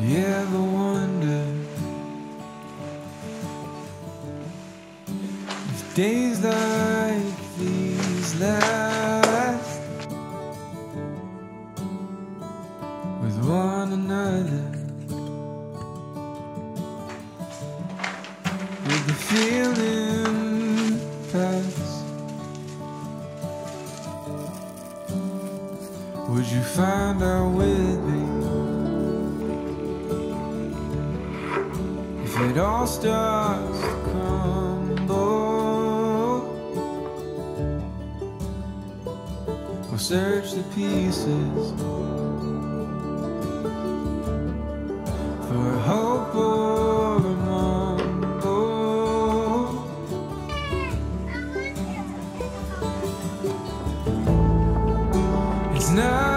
you ever wonder if days like these last with one another? With the feeling pass? Would you find out with me? It all starts to crumble? We'll search the pieces for hope or a mumble. It's not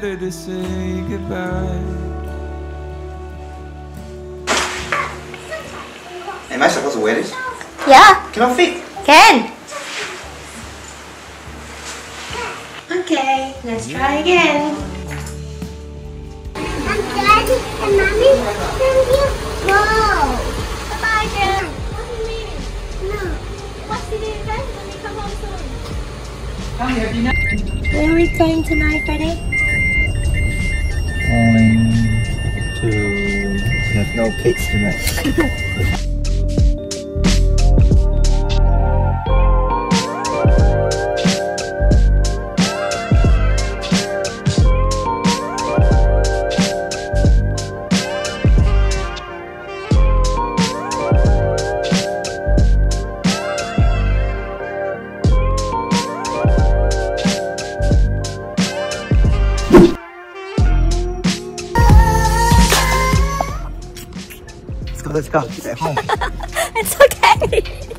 better to say goodbye. Am I supposed to wear this? Yeah, Can I fit. can. Okay, let's try again. I'm Daddy and Mommy, can you go? Bye, Jen. What do you mean? No. What's the day then when you come home soon? Where are we going tonight, Freddie? Going to have no kids tonight. Let's go, at home. It's okay.